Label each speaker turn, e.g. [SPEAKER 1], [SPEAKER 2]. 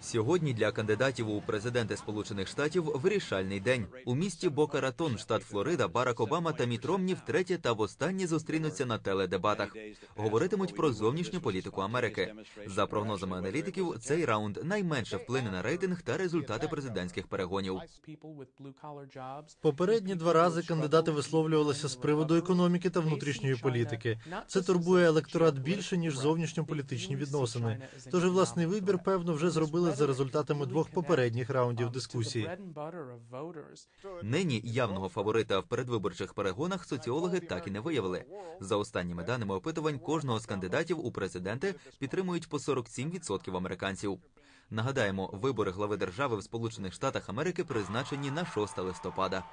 [SPEAKER 1] Сьогодні для кандидатів у президенти Сполучених Штатів вирішальний день. У місті Бока Ратон, штат Флорида, Барак Обама та Міт Ромні втретє та востаннє зустрінуться на теледебатах. Говоритимуть про зовнішню політику Америки. За прогнозами аналітиків, цей раунд найменше вплине на рейтинг та результати президентських перегонів.
[SPEAKER 2] Попередні два рази кандидати висловлювалися з приводу економіки та внутрішньої політики. Це турбує електорат більше ніж зовнішньополітичні відносини. Тож власний вибір, певно, вже зробили за результатами двох попередніх раундів дискусії.
[SPEAKER 1] Нині явного фаворита в передвиборчих перегонах соціологи так і не виявили. За останніми даними опитувань, кожного з кандидатів у президенти підтримують по 47% американців. Нагадаємо, вибори глави держави в Сполучених Штатах Америки призначені на 6 листопада.